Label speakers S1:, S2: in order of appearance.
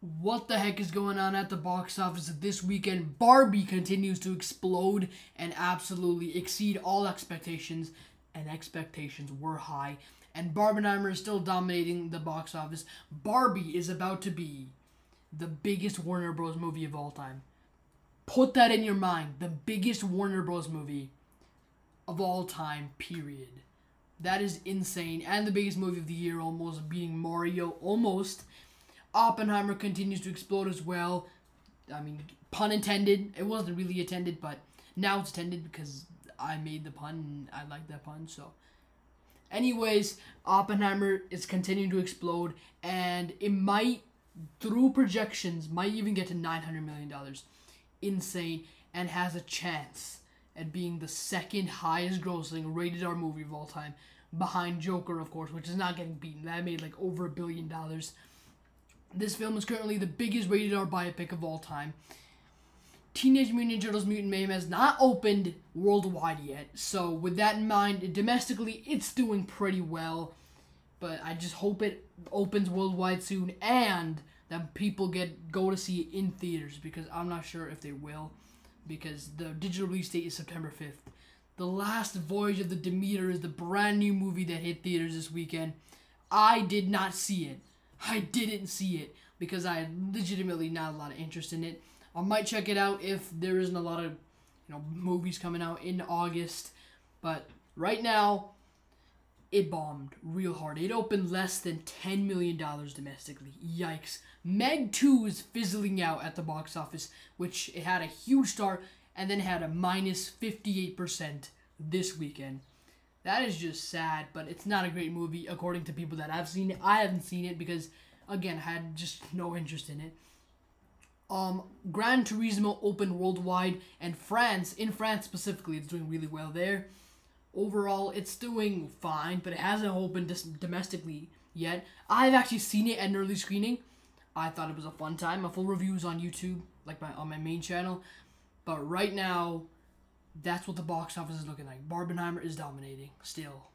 S1: What the heck is going on at the box office this weekend? Barbie continues to explode and absolutely exceed all expectations, and expectations were high. And Barbenheimer is still dominating the box office. Barbie is about to be the biggest Warner Bros. movie of all time. Put that in your mind. The biggest Warner Bros. movie of all time, period. That is insane. And the biggest movie of the year, almost beating Mario, almost. Oppenheimer continues to explode as well. I mean, pun intended. It wasn't really intended, but now it's intended because I made the pun and I like that pun. So, anyways, Oppenheimer is continuing to explode, and it might, through projections, might even get to nine hundred million dollars. Insane, and has a chance at being the second highest grossing rated R movie of all time, behind Joker, of course, which is not getting beaten. That made like over a billion dollars. This film is currently the biggest rated R biopic of all time. Teenage Mutant Ninja Turtles Mutant Mayhem has not opened worldwide yet, so with that in mind, domestically it's doing pretty well. But I just hope it opens worldwide soon and that people get go to see it in theaters because I'm not sure if they will because the digital release date is September 5th. The Last Voyage of the Demeter is the brand new movie that hit theaters this weekend. I did not see it. I didn't see it because I had legitimately not a lot of interest in it. I might check it out if there isn't a lot of you know movies coming out in August, but right now it bombed real hard. It opened less than $10 million domestically. Yikes. Meg 2 is fizzling out at the box office, which it had a huge start and then had a minus 58% this weekend. That is just sad, but it's not a great movie according to people that I've seen it. I haven't seen it because, again, I had just no interest in it. Um, Gran Turismo opened worldwide, and France, in France specifically, it's doing really well there. Overall, it's doing fine, but it hasn't opened domestically yet. I've actually seen it at an early screening. I thought it was a fun time. My full review is on YouTube, like my on my main channel. But right now, that's what the box office is looking like. Barbenheimer is dominating still.